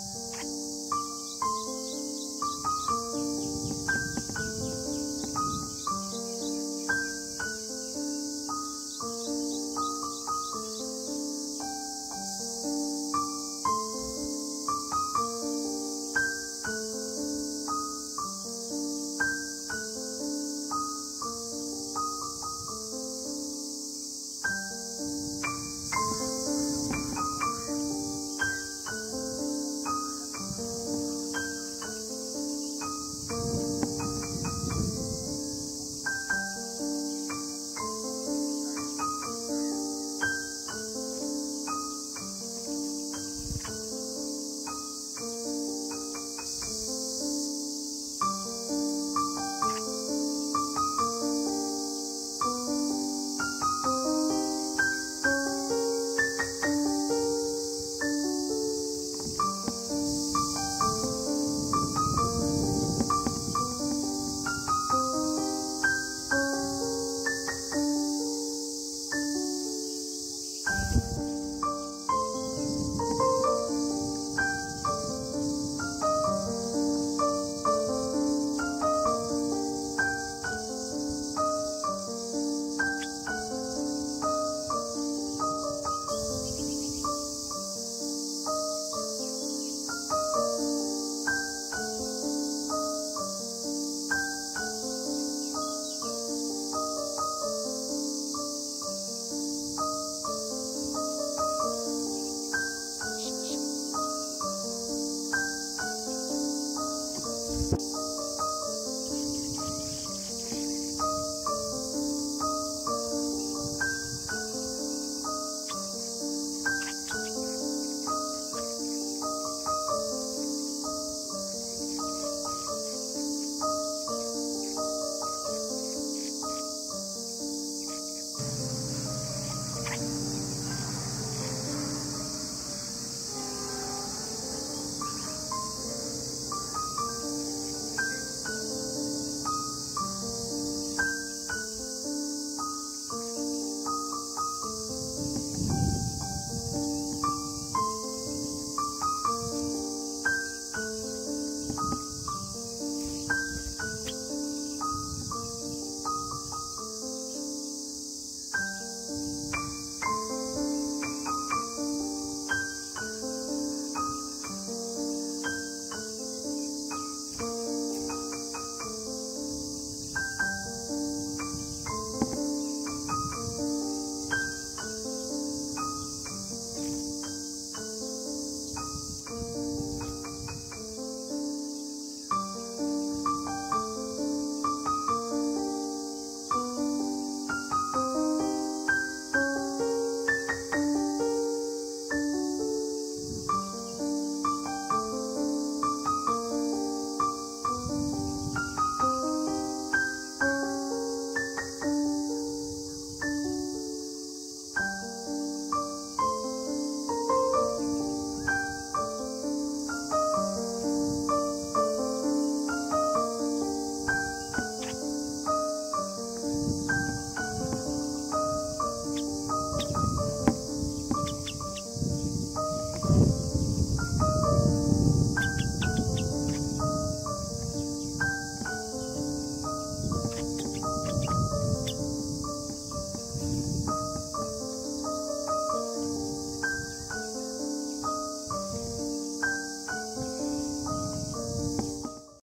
Bye.